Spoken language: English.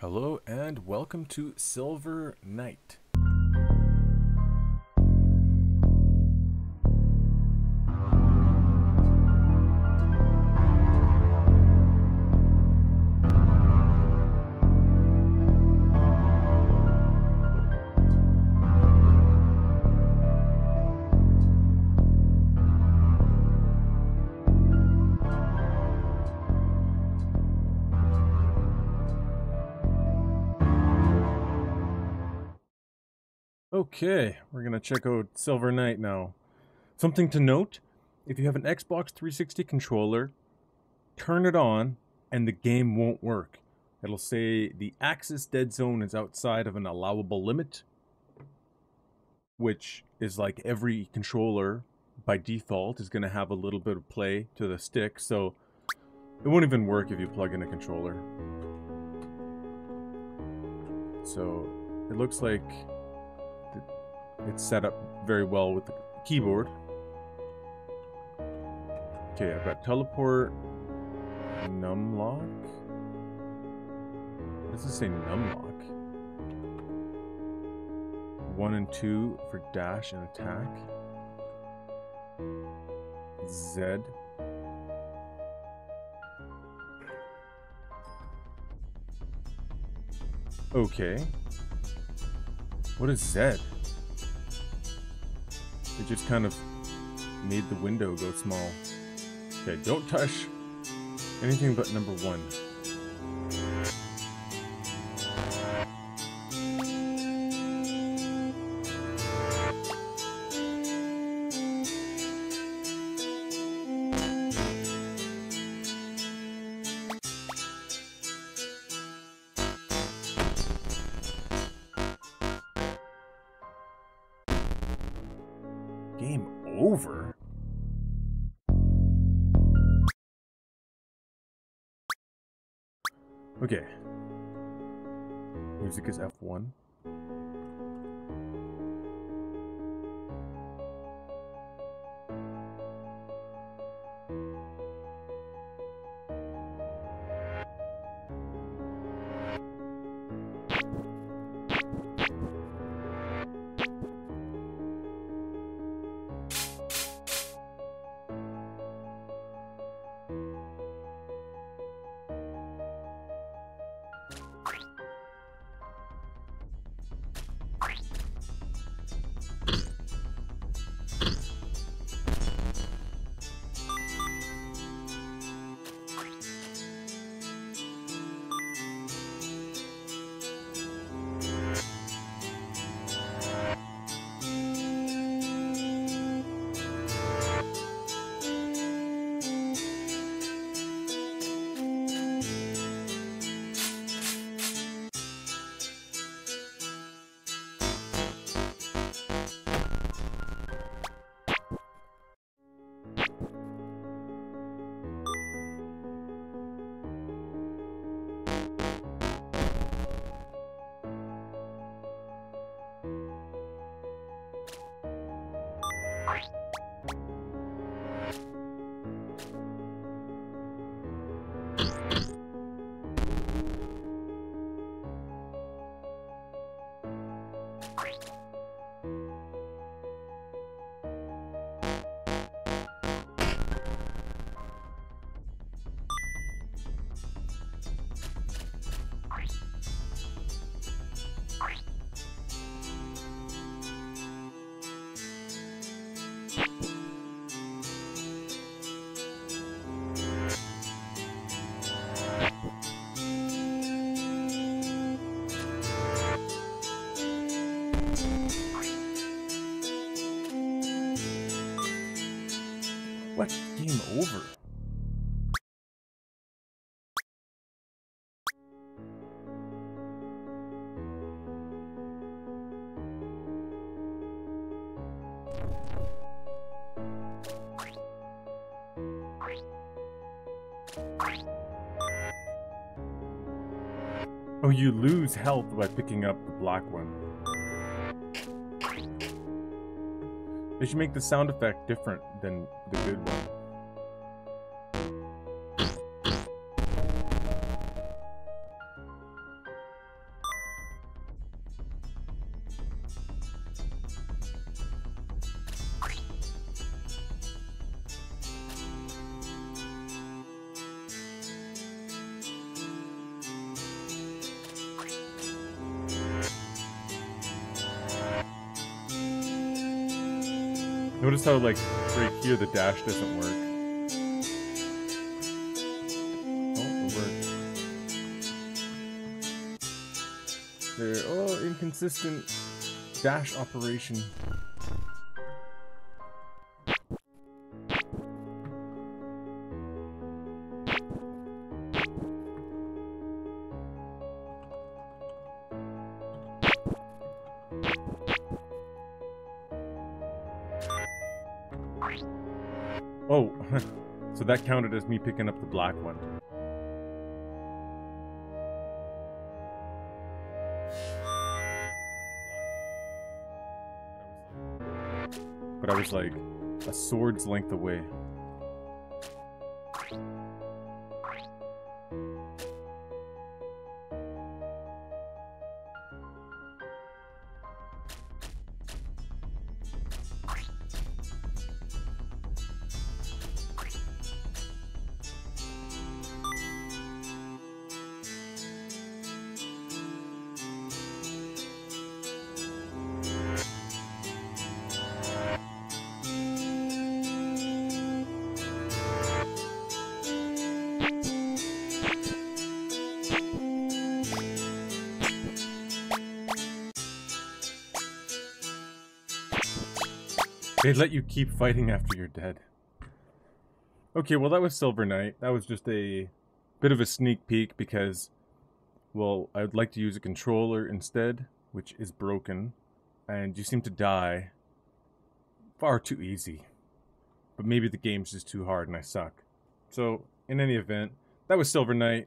Hello and welcome to Silver Knight. Okay, we're gonna check out Silver Knight now. Something to note, if you have an Xbox 360 controller, turn it on and the game won't work. It'll say the axis dead zone is outside of an allowable limit, which is like every controller by default is gonna have a little bit of play to the stick, so it won't even work if you plug in a controller. So it looks like it's set up very well with the keyboard. Okay, I've got teleport, numlock. What does it say numlock? One and two for dash and attack. Z. Okay. What is Z? It just kind of made the window go small. Okay, don't touch anything but number one. Game over? Okay. Music is F1. What? Game over? Oh, you lose health by picking up the black one. They should make the sound effect different than the good one. Notice how, like, right here the dash doesn't work. Oh, it worked. There, oh, inconsistent dash operation. Oh, so that counted as me picking up the black one. But I was like a sword's length away. They let you keep fighting after you're dead. Okay, well that was Silver Knight. That was just a bit of a sneak peek because, well, I'd like to use a controller instead, which is broken, and you seem to die far too easy. But maybe the game's just too hard and I suck. So, in any event, that was Silver Knight.